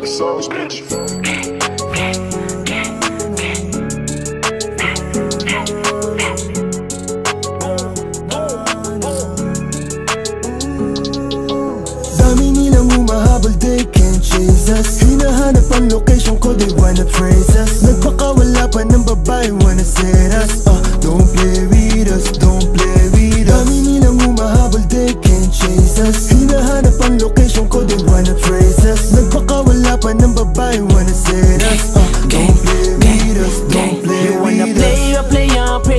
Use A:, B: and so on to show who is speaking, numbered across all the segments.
A: the sauce, bitch.
B: Dami nilang humahabol, they can't chase us location ko, they wanna praise us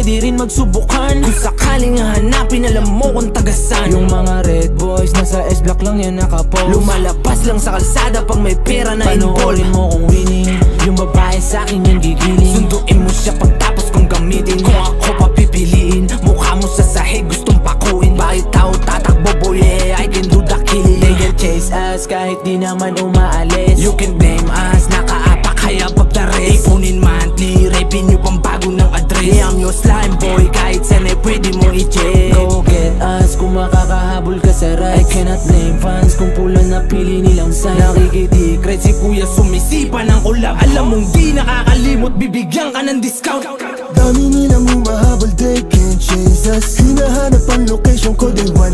C: pwede rin magsubukan. Kung sakaling hanapin, alam mo kung tagasan. Yung mga red boys, nasa S-block lang yan nakapost. Lumalabas lang sa kalsada pag may pera na involved. Mo kung winning. Yung babae sa akin yung gigiling. Sunduin mo siya pagtapos kong gamitin. Kung ako papipiliin, mukha mo sa sahig gustong pakuin. Bakit tao tatakbo boy, yeah, I can do the killing. They can chase us kahit di naman umaalis. You can blame us, nakaapak kaya pag the race. Ipunin monthly, revenue pang bago ng address. Yeah, Your slime boy, kahit saan ay pwede mo i-check. Go get us, kung makakahabol ka sa rights I cannot blame fans kung pula na pili nilang sign Nakikitikret si kuya sumisipa ng ulap Alam mong di nakakalimot, bibigyan ka ng discount.
B: Dami nilang humahabol, they can't chase us. Hinahanap ang location ko, they wanna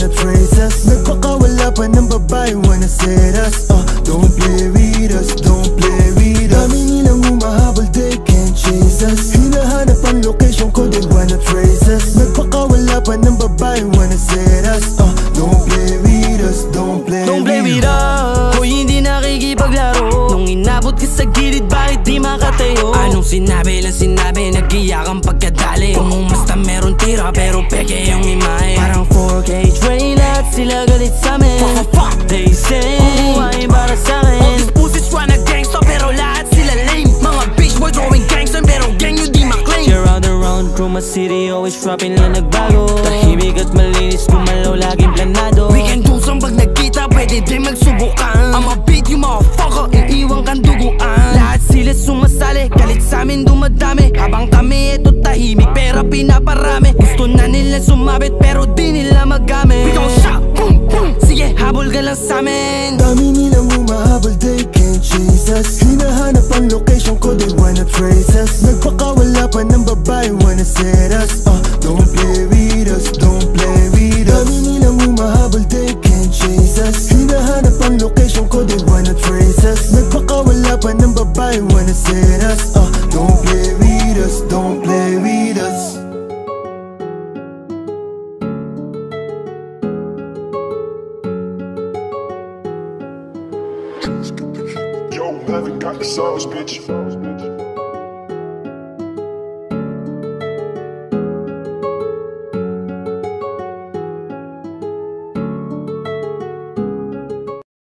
B: Pa ng babae, wanna set us uh, Don't play with us, don't play Don't play with us.
C: Hoy hindi nakikipaglaro. Nung inabot ka sa gilid bakit di makatayo? Anong sinabi lang sinabi Nag-iyakan pagkadali. Kung umasta meron tira pero peke yung imahe. Parang 4K train at sila galit sa amin. They say Umuhay my city always dropping lang nagbago. Tahimik at malinis kumalaw laging planado. We can do some pag nagkita pwede din magsubukan. I'ma beat you motherfucker iiwan kang duguan. Lahat sila sumasali galit sa amin dumadami. Habang kami eto tahimik pera pinaparami. Gusto na nila sumabit pero di nila magamit. We gon' shot boom boom. Sige habol ka lang sa amin.
B: Dami nilang Nagpakawala pa ng babae, wanna set us uh, Don't play with us, don't play with us. Dami nilang humahabol, they can't chase us. Hinahanap ang location ko, they wanna trace us. Nagpakawala pa ng babae, wanna set us uh, Don't play with us, don't play with us.
A: Yo, haven't got the sauce, bitch.